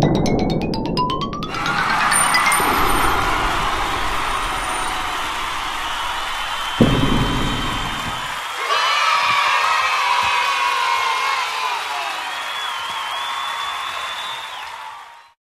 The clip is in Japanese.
ピッ!